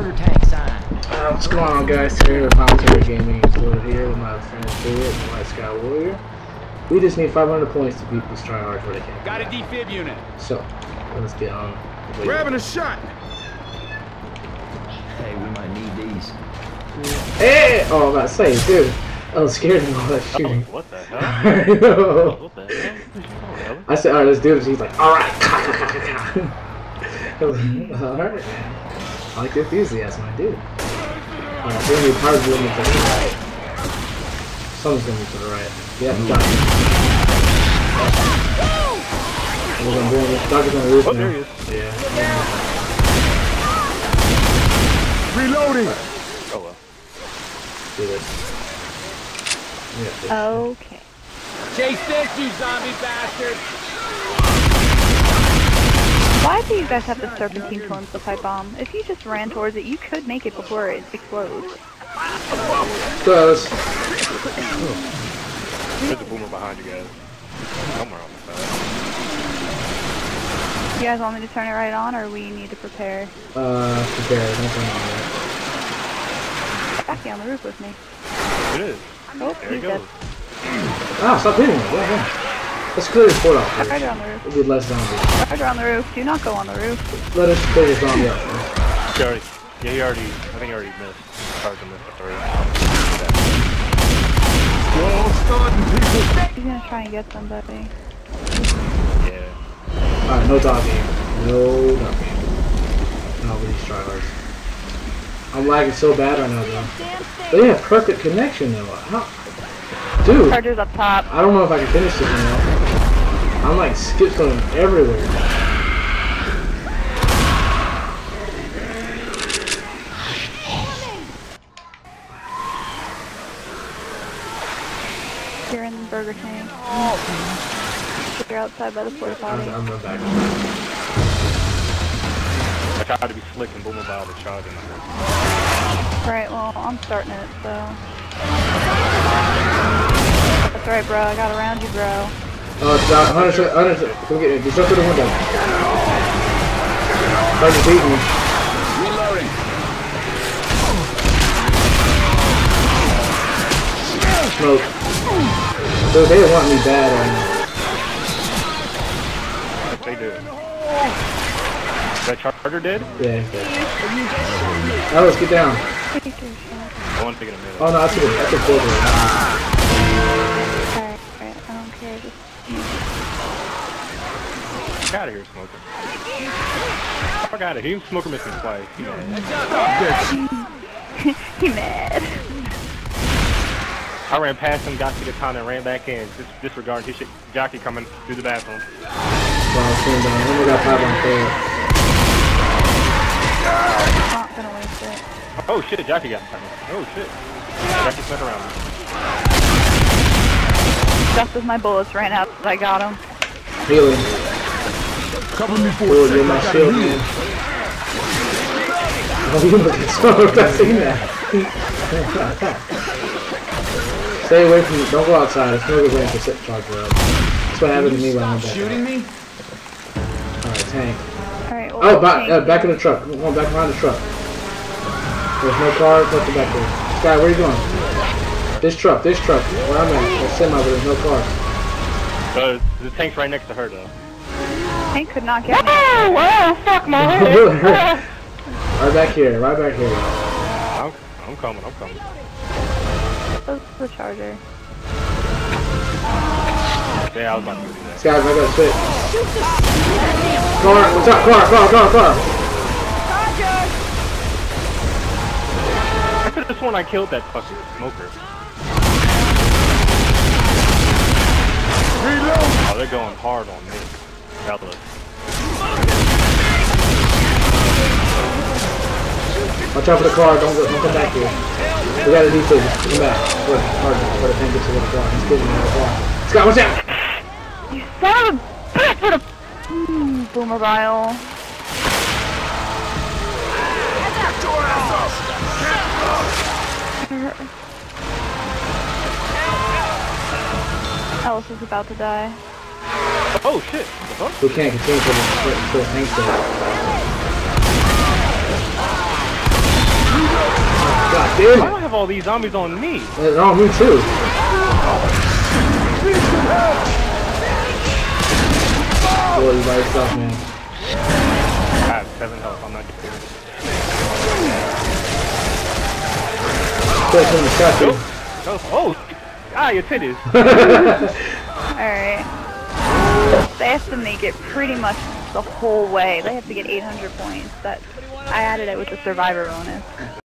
murder tank sign. Uh, what's going on guys? Today with Commentary Gaming is Lord here with my friend Stuart and White Sky Warrior. We just need 500 points to beat these tryhards where they can't. Got a defib unit. So, let's get on. Grabbing a shot. Hey, we might need these. Hey! Oh, I'm about to say, dude. I was scared of all that Oh, shooting. what the hell? I know. what the hell? Oh, hell? I said, alright, let's do this. He's like, alright. alright, man. I like the enthusiasm, I do. Alright, we're gonna be power movement to the right. Someone's gonna move to the right. Yeah, got it. We're gonna bring this. Doctor's on the roof Oh, now. there he is. Yeah. Reloading. Oh, well. Do this. Yeah. Okay. Chase this, you zombie bastard. Why do you guys have the serpentine towards the pipe bomb? If you just ran towards it, you could make it before it explodes. Close. There's a boomer behind you guys. Somewhere on the side. You guys want me to turn it right on, or we need to prepare? Uh, prepare. Don't turn on yet. Jockey on the roof with me. It is. Oh, There he he's goes. dead. Ah, stop hitting me. Yeah, yeah. Let's clear this port off Right first. on the roof. We'll be less zombies. Right on the roof. Do not go on the roof. Let us clear this zombie out first. He already, yeah, he already, I think he already missed. Charged him with the three. Whoa, starting people. He's gonna try and get somebody. Yeah. Alright, no doggy. No doggy. No, with these tryhards. I'm lagging so bad right now, though. They have perfect connection, though. How? Dude, Charger's up top. I don't know if I can finish this now. I'm like skip going everywhere. You're in the Burger King. Oh. You're outside by the porta I'm, potty. I'm running back. I tried to be slick and boom about the charging. Right, well, I'm starting it, so. That's right, bro. I got around you, bro. Oh, it's uh, Hunter, shut- Hunter, shut- come get it. Just jump through the window. Hunter's beating me. Reloading. Smoke. Dude, they want me bad right now. They do. That charger dead? Yeah, he's dead. Ellis, get down. Take your shot. I want to take it a minute. Oh no, that's a that's a bullet. Alright, alright. I don't care. Just. Get out of here, smoker. Fuck out of here. Even smoker missing twice. He mad. he mad. I ran past him, got to the counter, and ran back in, just disregarding his shit. Jockey coming through the bathroom. Well, I'm sitting down. Then we got five on four. Not gonna waste it. Oh shit, Jockey got me. Oh shit. Jockey snuck around me. Just as my bullets ran out, I got him. Healing. Cover me for a you're second. my I gotta shield, heal. man. Oh, you look at smoked. I seen that. Stay away from me. Don't go outside. It's no good waiting for set charger up. That's what happened to me when I went back. Shooting me? Alright, tank. Alright, well. Oh, back, tank. uh, back in the truck. Come on, back behind the truck. There's no car. Nothing back there. Sky, where are you going? This truck. This truck. Where I'm at. There's semi, but there's no car. Uh, the tank's right next to her though. Tank could not get me. Whoa, fuck my head! right back here. Right back here. I'm, I'm coming, I'm coming. That's the charger. Yeah, I was about to do that. Sky, I got spit. Car. What's up? Car. Car. Car. Car. I could have sworn I killed that fucking smoker. Oh, they're going hard on me. Fellas. Watch out for the car. Don't go. Don't come back here. We got a D2. Come back. Where, where, where the thing gets to the car. He's getting in the car. Sky, watch out. You son of a bitch with a mm, boomer bile. Ellis is about to die. Oh shit! What the fuck? We can't continue for the for the tank there. God damn Why do I have all these zombies on me? Uh, Oh, me too. Boy, you by yourself, man. I have seven health. I'm not kidding. Quit from the shot, dude. Oh, oh, ah, your titties. Alright. They have to make it pretty much the whole way. They have to get 800 points. That I added it with the survivor bonus.